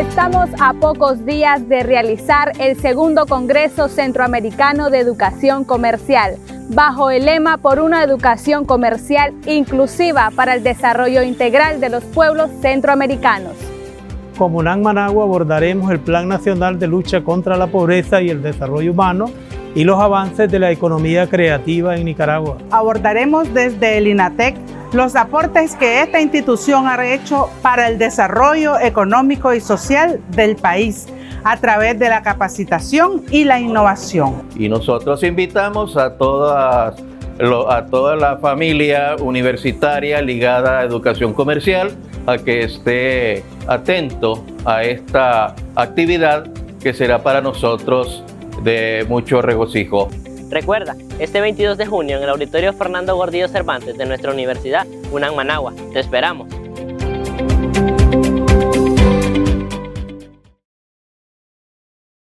Estamos a pocos días de realizar el segundo Congreso Centroamericano de Educación Comercial, bajo el lema por una educación comercial inclusiva para el desarrollo integral de los pueblos centroamericanos. Como NAN Managua abordaremos el Plan Nacional de Lucha contra la Pobreza y el Desarrollo Humano y los avances de la economía creativa en Nicaragua. Abordaremos desde el INATEC los aportes que esta institución ha hecho para el desarrollo económico y social del país a través de la capacitación y la innovación. Y nosotros invitamos a a toda la familia universitaria ligada a educación comercial a que esté atento a esta actividad que será para nosotros de mucho regocijo. Recuerda, este 22 de junio en el Auditorio Fernando Gordillo Cervantes de nuestra universidad, UNAM Managua. Te esperamos.